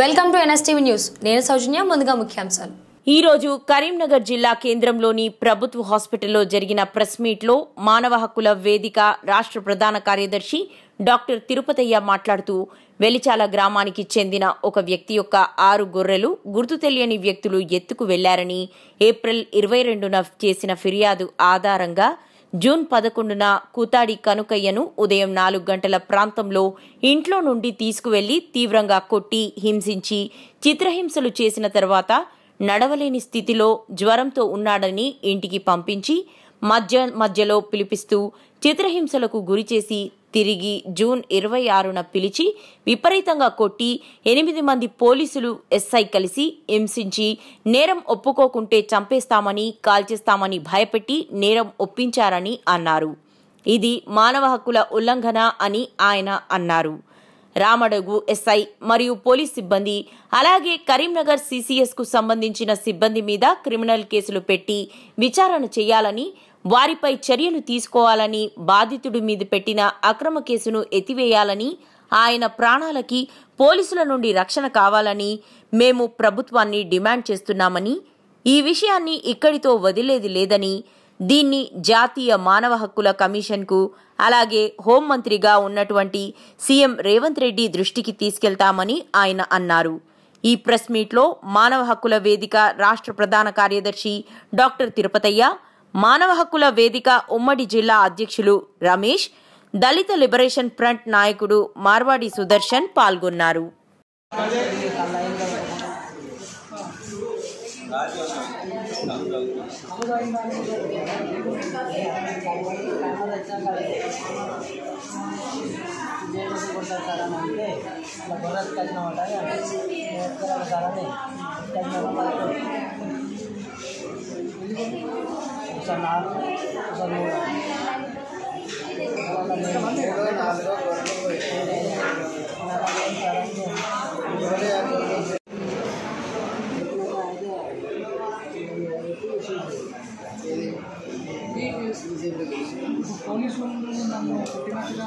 Welcome to NSTV news. నేను సౌజన్య ముందుగా ముఖ్యాంశాలు. ఈ రోజు కరీంనగర్ జిల్లా కేంద్రంలోని ప్రభుత్వ హాస్పిటల్లో జరిగిన ప్రెస్ మీట్లో మానవ హక్కుల వేదిక రాష్ట్ర ప్రధాన కార్యదర్శి డాక్టర్ తిరుపతయ్య మాట్లాడుతూ వెలిచాల గ్రామానికి చెందిన ఒక వ్యక్తి యొక్క ఆరు గొర్రెలు గుర్తు తెలియని వ్యక్తులు ఎత్తుకు వెళ్ళారని ఏప్రిల్ ఇరవై రెండున చేసిన ఫిర్యాదు ఆధారంగా జూన్ పదకొండున కూతాడి కనుకయ్యను ఉదయం నాలుగు గంటల ప్రాంతంలో ఇంట్లో నుండి తీసుకువెళ్ళి తీవ్రంగా కొట్టి హింసించి చిత్రహింసలు చేసిన తర్వాత నడవలేని స్థితిలో జ్వరంతో ఉన్నాడని ఇంటికి పంపించి మధ్య మధ్యలో పిలిపిస్తూ చిత్రహింసలకు గురిచేసి తిరిగి జూన్ ఇరవై ఆరున పిలిచి విపరీతంగా కొట్టి ఎనిమిది మంది పోలీసులు ఎస్ఐ కలిసి హింసించి నేరం ఒప్పుకోకుంటే చంపేస్తామని కాల్చేస్తామని భయపెట్టి నేరం ఒప్పించారని అన్నారు. ఇది మానవ హక్కుల ఉల్లంఘన అని ఆయన అన్నారు. రామడగు ఎస్ఐ మరియు పోలీస్ సిబ్బంది అలాగే కరీంనగర్ సిసిఎస్కు సంబంధించిన సిబ్బంది మీద క్రిమినల్ కేసులు పెట్టి విచారణ చేయాలని వారిపై చర్యలు తీసుకోవాలని బాధితుడి మీద పెట్టిన అక్రమ కేసును ఎత్తివేయాలని ఆయన ప్రాణాలకి పోలీసుల నుండి రక్షణ కావాలని మేము ప్రభుత్వాన్ని డిమాండ్ చేస్తున్నామని ఈ విషయాన్ని ఇక్కడితో వదిలేది లేదని దీన్ని జాతీయ మానవ హక్కుల కమిషన్కు అలాగే హోంమంత్రిగా ఉన్నటువంటి సీఎం రేవంత్ రెడ్డి దృష్టికి తీసుకెళ్తామని ఆయన అన్నారు. ఈ ప్రెస్ మీట్లో మానవ హక్కుల వేదిక రాష్ట్ర ప్రధాన కార్యదర్శి డాక్టర్ తిరుపతయ్య మానవ హక్కుల వేదిక ఉమ్మడి జిల్లా అధ్యక్షులు రమేష్ దళిత లిబరేషన్ ఫ్రంట్ నాయకుడు మార్వాడి సుదర్శన్ పాల్గొన్నారు. ఒకసారి నాలుగు ఒకసారి మూడు పోలీసు నన్ను కొట్టినట్టుగా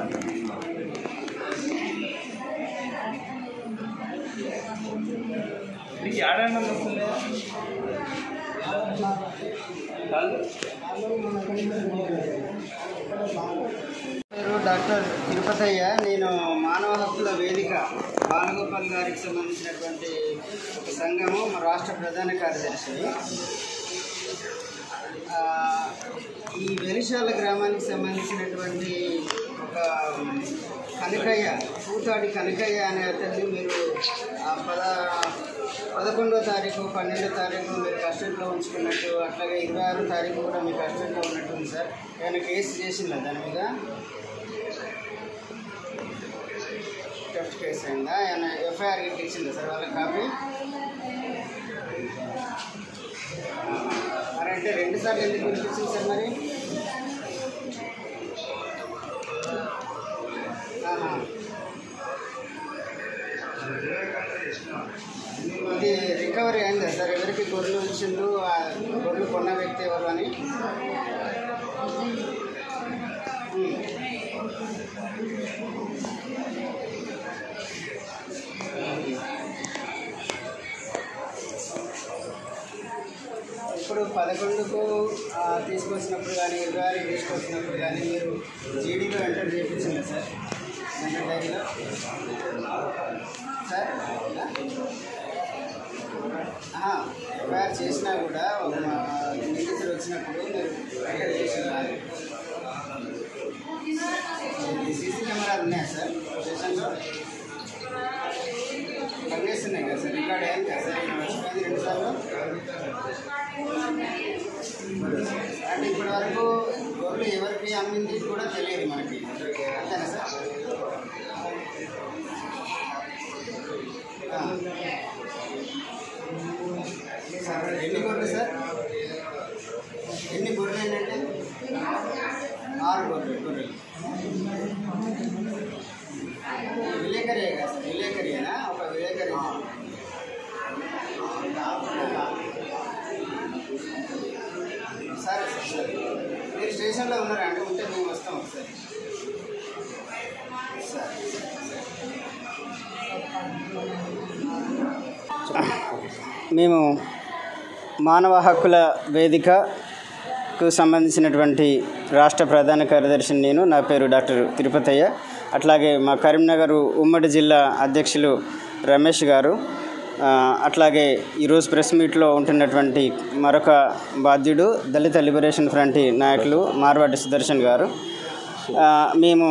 పేరు డాక్టర్ తిరుపతయ్య. నేను మానవ హక్కుల వేదిక బాలగోపాల్ గారికి సంబంధించినటువంటి ఒక సంఘము మా రాష్ట్ర ప్రధాన కార్యదర్శి. ఈ వెలిశాల గ్రామానికి సంబంధించినటువంటి ఒక కనకయ్య పూతాడి కనకయ్య అనే అతన్ని మీరు ఆ, పద పదకొండో తారీఖు పన్నెండో తారీఖు మీరు కస్టడీలో ఉంచుకున్నట్టు అట్లాగే ఇరవై ఆరో తారీఖు కూడా మీ కస్టడీలో ఉన్నట్టుంది సార్. ఏమైనా కేసు చేసిందా దాని మీద? టెఫ్ట్ కేసు అయిందా? ఆయన ఎఫ్ఐఆర్ గిట్ ఇచ్చిందా సార్ వాళ్ళ కాపీ? మరి అంటే రెండు సార్లు ఎందుకు పిలిపించింది సార్ మరి? ఆహా. ఇది రికవరీ అయిందా సార్? ఎవరికి గొర్రెలు వచ్చిందో ఆ గొర్రెలు కొన్న వ్యక్తి ఎవరు అని? ఇప్పుడు పదకొండుకు తీసుకొచ్చినప్పుడు కానీ ఇరవై తీసుకొచ్చినప్పుడు కానీ మీరు జీడీలో ఎంటర్ చేయించిందా సార్? ఎంటర్ డైరీలో సార్? ఎఫ్ఐఆర్ చేసినా కూడా ఒక నిందితుడు వచ్చినప్పుడు మీరు ఎంటర్ సీసీ కెమెరాలు ఉన్నాయా సార్? స్టేషన్లో? పనిచేస్తున్నాయి కదా సార్? రికార్డ్ అయింది కదా సార్? వచ్చిపోయింది రెండుసార్లు? అంటే ఇప్పటి వరకు అమ్మింది కూడా తెలియదు మనకి. అంతేనా సార్? సార్ ఎన్ని గొర్రెలు సార్? ఎన్ని గొర్రెలు ఏంటంటే? ఆరు గొర్రెలు గొర్రెలు విలేకరియే కదా సార్ విలేకరియేనా ఒక విలేకరి. సరే సరే మీరు స్టేషన్లో ఉన్నారా అంటే ఉంటే మేము వస్తాం ఒకసారి. సరే. మేము మానవ హక్కుల వేదికకు సంబంధించినటువంటి రాష్ట్ర ప్రధాన కార్యదర్శిని నేను. నా పేరు డాక్టర్ తిరుపతయ్య. అట్లాగే మా కరీంనగర్ ఉమ్మడి జిల్లా అధ్యక్షులు రమేష్ గారు. అట్లాగే ఈరోజు ప్రెస్ మీట్లో ఉంటున్నటువంటి మరొక బాధ్యుడు దళిత లిబరేషన్ ఫ్రంట్ నాయకులు మార్వాడి సుదర్శన్ గారు. మేము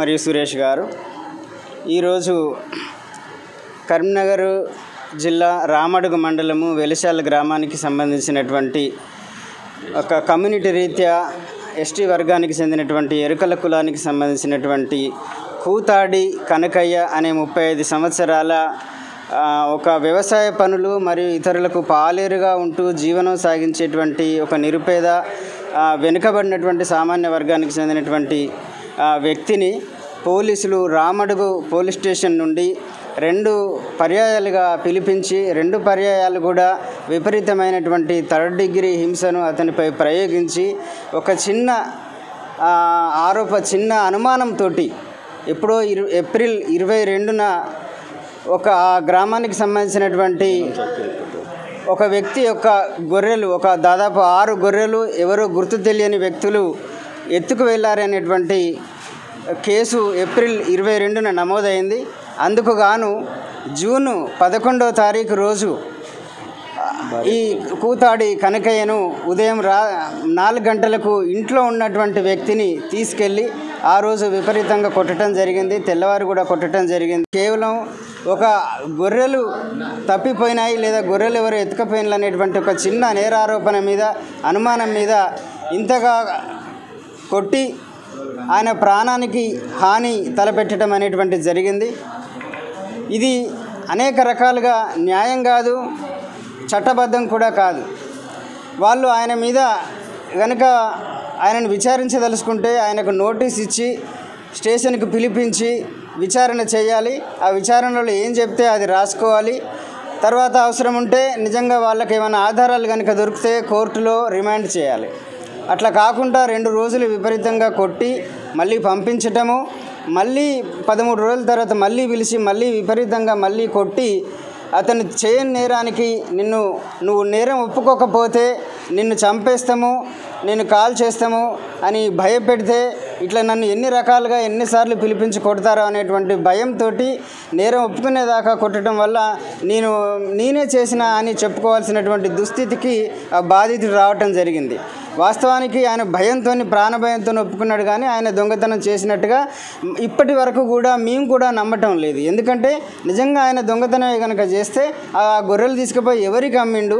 మరియు సురేష్ గారు. ఈరోజు కరీంనగర్ జిల్లా రామడుగు మండలము వెలిశాల గ్రామానికి సంబంధించినటువంటి ఒక కమ్యూనిటీ రీత్యా ఎస్టీ వర్గానికి చెందినటువంటి ఎరుకల కులానికి సంబంధించినటువంటి కూతాడి కనకయ్య అనే ముప్పై ఐదు సంవత్సరాల ఒక వ్యవసాయ పనులు మరియు ఇతరులకు పాలేరుగా ఉంటూ జీవనం సాగించేటువంటి ఒక నిరుపేద వెనుకబడినటువంటి సామాన్య వర్గానికి చెందినటువంటి వ్యక్తిని పోలీసులు రామడుగు పోలీస్ స్టేషన్ నుండి రెండు పర్యాయాలుగా పిలిపించి రెండు పర్యాయాలు కూడా విపరీతమైనటువంటి థర్డ్ డిగ్రీ హింసను అతనిపై ప్రయోగించి ఒక చిన్న ఆరోప చిన్న అనుమానంతో ఎప్పుడో ఇరు ఏప్రిల్ ఇరవై రెండున ఒక ఆ గ్రామానికి సంబంధించినటువంటి ఒక వ్యక్తి యొక్క గొర్రెలు ఒక దాదాపు ఆరు గొర్రెలు ఎవరో గుర్తు తెలియని వ్యక్తులు ఎత్తుకు వెళ్ళారనేటువంటి కేసు ఏప్రిల్ ఇరవై రెండున నమోదైంది. అందుకు గాను జూను పదకొండవ తారీఖు రోజు ఈ కూతాడి కనకయ్యను ఉదయం రా నాలుగు గంటలకు ఇంట్లో ఉన్నటువంటి వ్యక్తిని తీసుకెళ్ళి ఆ రోజు విపరీతంగా కొట్టడం జరిగింది తెల్లవారు కూడా కొట్టడం జరిగింది. కేవలం ఒక గొర్రెలు తప్పిపోయినాయి లేదా గొర్రెలు ఎవరు ఎత్తుకపోయినారు అనేటువంటి ఒక చిన్న నేరారోపణ మీద అనుమానం మీద ఇంతగా కొట్టి ఆయన ప్రాణానికి హాని తలపెట్టడం అనేటువంటి జరిగింది. ఇది అనేక రకాలుగా న్యాయం కాదు చట్టబద్ధం కూడా కాదు. వాళ్ళు ఆయన మీద కనుక ఆయనను విచారించదలుచుకుంటే ఆయనకు నోటీస్ ఇచ్చి స్టేషన్కి పిలిపించి విచారణ చేయాలి. ఆ విచారణలో ఏం చెప్తే అది రాసుకోవాలి. తర్వాత అవసరం ఉంటే నిజంగా వాళ్ళకి ఏమైనా ఆధారాలు కనుక దొరికితే కోర్టులో రిమాండ్ చేయాలి. అట్లా కాకుండా రెండు రోజులు విపరీతంగా కొట్టి మళ్ళీ పంపించటము మళ్ళీ పదమూడు రోజుల తర్వాత మళ్ళీ పిలిచి మళ్ళీ విపరీతంగా మళ్ళీ కొట్టి అతను చేయని నేరానికి నిన్ను నువ్వు నేరం ఒప్పుకోకపోతే నిన్ను చంపేస్తాము నేను కాల్ చేస్తాము అని భయపెడితే ఇట్లా నన్ను ఎన్ని రకాలుగా ఎన్నిసార్లు పిలిపించి కొడతారో అనేటువంటి భయంతో నేరం ఒప్పుకునేదాకా కొట్టడం వల్ల నేను నేనే చేసిన అని చెప్పుకోవాల్సినటువంటి దుస్థితికి ఆ బాధితుడు రావటం జరిగింది. వాస్తవానికి ఆయన భయంతో ప్రాణభయంతో ఒప్పుకున్నాడు కానీ ఆయన దొంగతనం చేసినట్టుగా ఇప్పటి వరకు కూడా మేము కూడా నమ్మటం లేదు. ఎందుకంటే నిజంగా ఆయన దొంగతనమే కనుక చేస్తే ఆ గొర్రెలు తీసుకుపోయి ఎవరికి అమ్మిండు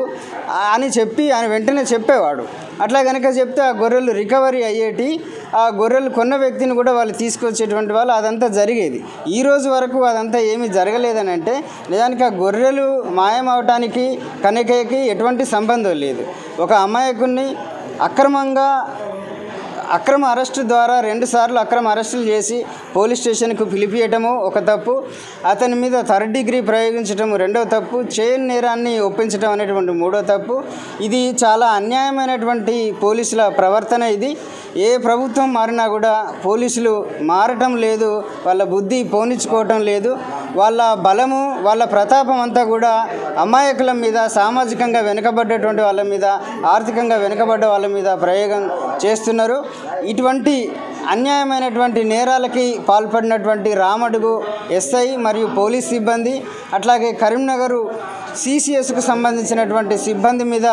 అని చెప్పి ఆయన వెంటనే చెప్పేవాడు. అట్లా కనుక చెప్తే ఆ గొర్రెలు రికవరీ అయ్యేటి ఆ గొర్రెలు కొన్న వ్యక్తిని కూడా వాళ్ళు తీసుకొచ్చేటువంటి వాళ్ళు అదంతా జరిగేది. ఈ రోజు వరకు అదంతా ఏమీ జరగలేదని అంటే నిజానికి ఆ గొర్రెలు మాయమవటానికి కనకయ్యకి ఎటువంటి సంబంధం లేదు. ఒక అమాయకుడిని అక్రమంగా అక్రమ అరెస్టు ద్వారా రెండుసార్లు అక్రమ అరెస్టులు చేసి పోలీస్ స్టేషన్కు పిలిపియటము ఒక తప్పు. అతని మీద థర్డ్ డిగ్రీ ప్రయోగించటము రెండవ తప్పు. చైన్ నేరాన్ని ఒప్పించడం అనేటువంటి మూడో తప్పు. ఇది చాలా అన్యాయమైనటువంటి పోలీసుల ప్రవర్తన ఇది. ఏ ప్రభుత్వం మారినా కూడా పోలీసులు మారటం లేదు వాళ్ళ బుద్ధి పోనిచ్చుకోవటం లేదు. వాళ్ళ బలము వాళ్ళ ప్రతాపం అంతా కూడా అమాయకుల మీద సామాజికంగా వెనుకబడ్డటువంటి వాళ్ళ మీద ఆర్థికంగా వెనుకబడ్డ వాళ్ళ మీద ప్రయోగం చేస్తున్నారు. ఇటువంటి అన్యాయమైనటువంటి నేరాలకి పాల్పడినటువంటి రామడుగు ఎస్ఐ మరియు పోలీస్ సిబ్బంది అట్లాగే కరీంనగర్ సిసిఎస్కు సంబంధించినటువంటి సిబ్బంది మీద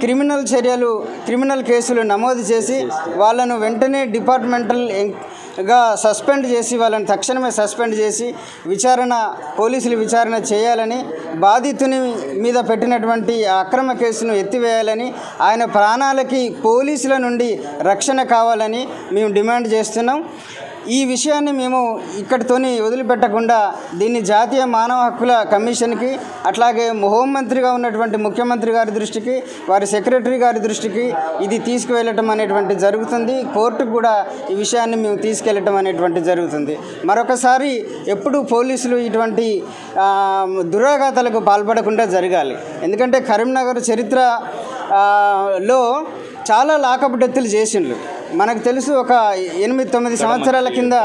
క్రిమినల్ చర్యలు క్రిమినల్ కేసులు నమోదు చేసి వాళ్ళను వెంటనే డిపార్ట్మెంటల్ గా సస్పెండ్ చేసి వాళ్ళని తక్షణమే సస్పెండ్ చేసి విచారణ పోలీసులు విచారణ చేయాలని బాధితుని మీద పెట్టినటువంటి అక్రమ కేసును ఎత్తివేయాలని ఆయన ప్రాణాలకి పోలీసుల నుండి రక్షణ కావాలని మేము డిమాండ్ చేస్తున్నాం. ఈ విషయాన్ని మేము ఇక్కడితోని వదిలిపెట్టకుండా దీన్ని జాతీయ మానవ హక్కుల కమిషన్కి అట్లాగే హోంమంత్రిగా ఉన్నటువంటి ముఖ్యమంత్రి గారి దృష్టికి వారి సెక్రటరీ గారి దృష్టికి ఇది తీసుకువెళ్ళటం అనేటువంటి జరుగుతుంది. కోర్టుకు కూడా ఈ విషయాన్ని మేము తీసుకెళ్ళటం అనేటువంటి జరుగుతుంది. మరొకసారి ఎప్పుడు పోలీసులు ఇటువంటి దురాఘాతాలకు పాల్పడకుండా జరగాలి. ఎందుకంటే కరీంనగర్ చరిత్ర లో చాలా లాకప్ డెత్తులు చేసిండ్రు. మనకు తెలుసు ఒక ఎనిమిది తొమ్మిది సంవత్సరాల కింద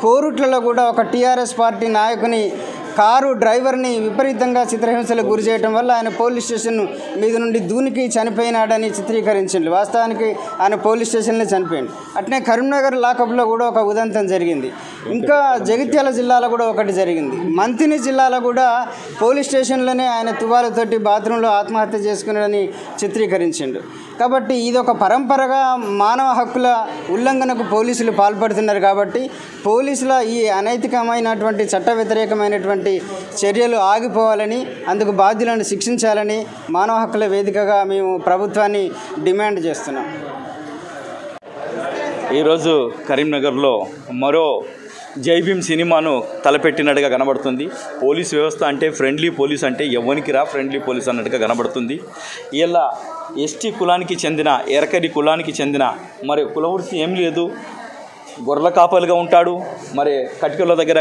కోరుట్లలో కూడా ఒక టీఆర్ఎస్ పార్టీ నాయకుని కారు డ్రైవర్ని విపరీతంగా చిత్రహింసలకు గురి చేయడం వల్ల ఆయన పోలీస్ స్టేషన్ మీద నుండి దూనికి చనిపోయినాడని చిత్రీకరించిండు వాస్తవానికి ఆయన పోలీస్ స్టేషన్లో చనిపోయింది అట్నే కరీంనగర్ లాకప్లో కూడా ఒక ఉదంతం జరిగింది. ఇంకా జగిత్యాల జిల్లాలో కూడా ఒకటి జరిగింది. మంతిని జిల్లాలో కూడా పోలీస్ స్టేషన్లోనే ఆయన తువాలతోటి బాత్రూంలో ఆత్మహత్య చేసుకున్నాడని చిత్రీకరించిండు. కాబట్టి ఇది ఒక పరంపరగా మానవ హక్కుల ఉల్లంఘనకు పోలీసులు పాల్పడుతున్నారు కాబట్టి పోలీసుల ఈ అనైతికమైనటువంటి చట్ట వ్యతిరేకమైనటువంటి చర్యలు ఆగిపోవాలని అందుకు బాధ్యులను శిక్షించాలని మానవ హక్కుల వేదికగా మేము ప్రభుత్వాన్ని డిమాండ్ చేస్తున్నాం. ఈరోజు కరీంనగర్లో మరో జై భీమ్ సినిమాను తలపెట్టినట్టుగా కనబడుతుంది. పోలీస్ వ్యవస్థ అంటే ఫ్రెండ్లీ పోలీస్ అంటే ఎవరికి రా ఫ్రెండ్లీ పోలీస్ అన్నట్టుగా కనబడుతుంది. ఇలా ఎస్టీ కులానికి చెందిన ఎరకరి కులానికి చెందిన మరి కులవృత్తి ఏం లేదు. గొర్రెల కాపలుగా ఉంటాడు. మరి కటికల దగ్గర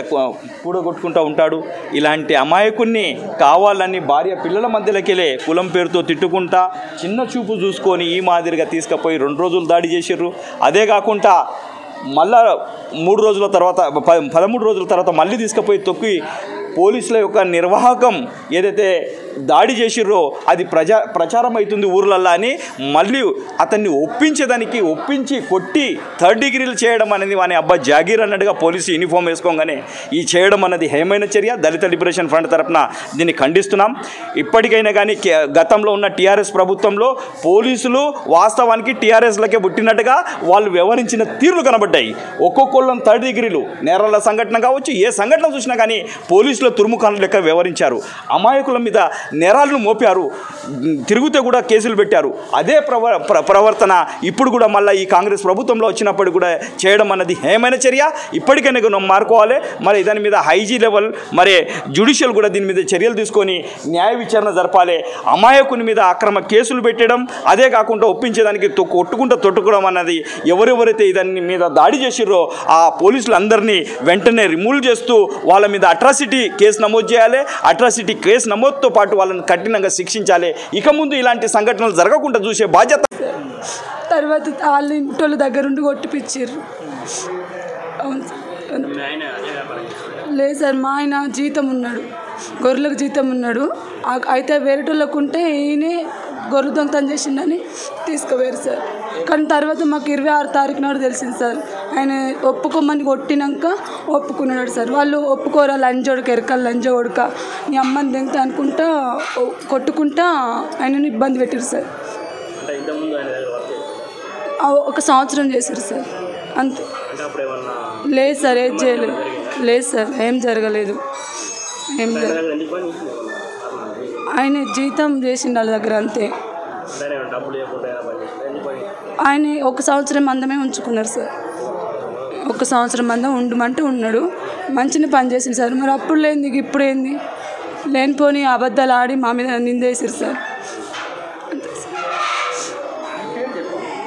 కూడగొట్టుకుంటూ ఉంటాడు. ఇలాంటి అమాయకుణ్ణి కావాలని భార్య పిల్లల మధ్యలోకెళ్ళే కులం పేరుతో తిట్టుకుంటా చిన్న చూపు చూసుకొని ఈ మాదిరిగా తీసుకుపోయి రెండు రోజులు దాడి చేసిర్రు. అదే కాకుండా మళ్ళా మూడు రోజుల తర్వాత ప- పదమూడు రోజుల తర్వాత మళ్ళీ తీసుకుపోయి తొక్కి పోలీసుల యొక్క నిర్వాహకం ఏదైతే దాడి చేసిర్రో అది ప్రజా ప్రచారం అవుతుంది ఊర్లల్లా అని మళ్ళీ అతన్ని ఒప్పించేదానికి ఒప్పించి కొట్టి థర్డ్ డిగ్రీలు చేయడం అనేది వాని అబ్బా జాగీర్ అన్నట్టుగా పోలీసు యూనిఫామ్ వేసుకోగానే ఈ చేయడం అన్నది హేమైన చర్య. దళిత లిబరేషన్ ఫ్రంట్ తరపున దీన్ని ఖండిస్తున్నాం. ఇప్పటికైనా కానీ కే- గతంలో ఉన్న టీఆర్ఎస్ ప్రభుత్వంలో పోలీసులు వాస్తవానికి టీఆర్ఎస్లకే పుట్టినట్టుగా వాళ్ళు వ్యవహరించిన తీరులు కనబడ్డాయి. ఒక్కొక్కళ్ళం థర్డ్ డిగ్రీలు. నేరాల సంఘటన కావచ్చు ఏ సంఘటన చూసినా కానీ పోలీసుల తురుముఖాను లెక్క వ్యవహరించారు. అమాయకుల మీద నేరాలను మోపారు. తిరుగుతే కూడా కేసులు పెట్టారు. అదే ప్రవ ప్ర- ప్రవర్తన ఇప్పుడు కూడా మళ్ళీ ఈ కాంగ్రెస్ ప్రభుత్వంలో వచ్చినప్పుడు కూడా చేయడం అన్నది హేమైన చర్య. ఇప్పటికైనా మనం మారుకోవాలి. మరి దాని మీద హైజీ లెవెల్ మరి జ్యుడిషియల్ కూడా దీని మీద చర్యలు తీసుకొని న్యాయ విచారణ జరపాలి. అమాయకుని మీద అక్రమ కేసులు పెట్టడం అదే కాకుండా ఒప్పించేదానికి తొ- కొట్టుకుంటూ తొట్టుకోవడం అన్నది ఎవరెవరైతే దాని మీద దాడి చేసిర్రో ఆ పోలీసులందరినీ వెంటనే రిమూవ్ చేస్తూ వాళ్ళ మీద అట్రాసిటీ కేసు నమోదు చేయాలి. అట్రాసిటీ కేసు నమోదుతో పాటు వాళ్ళని కఠినంగా శిక్షించాలి. ఇక ముందు ఇలాంటి సంఘటనలు జరగకుండా చూసే బాధ్యత తర్వాత వాళ్ళ ఇంటోళ్ళ దగ్గరుండి ఉండి అవును సార్. లేదు సార్ మా ఆయన జీతం ఉన్నాడు. గొర్రెలకు జీతం ఉన్నాడు. అయితే వేరేటోళ్ళకు ఉంటే ఈయనే గొర్రె దొంగతనం చేసిండని తీసుకుపోయారు సార్. కానీ తర్వాత మాకు ఇరవై ఆరు తారీఖు నాడు తెలిసింది సార్. ఆయన ఒప్పుకోమని కొట్టినాక ఒప్పుకున్నాడు సార్. వాళ్ళు ఒప్పుకోరా లంజోడుక ఎరకలు లంజ ఉడక నీ అమ్మని దింగతా అనుకుంటా కొట్టుకుంటా ఆయనను ఇబ్బంది పెట్టారు సార్. ఒక సంవత్సరం చేశారు సార్. అంతే. లేదు సార్ ఏం చేయలేదు. లేదు సార్ ఏం జరగలేదు. ఏం ఆయన జీతం చేసిండు వాళ్ళ దగ్గర అంతే. ఆయన ఒక సంవత్సరం మందమే ఉంచుకున్నారు సార్. ఒక సంవత్సరం మందం ఉండమంటే ఉన్నాడు. మంచిగా పని చేసింది సార్. మరి అప్పుడు లేనిది ఇప్పుడు ఏంది? లేనిపోని అబద్ధాలు ఆడి మా మీద నిందేసారు సార్.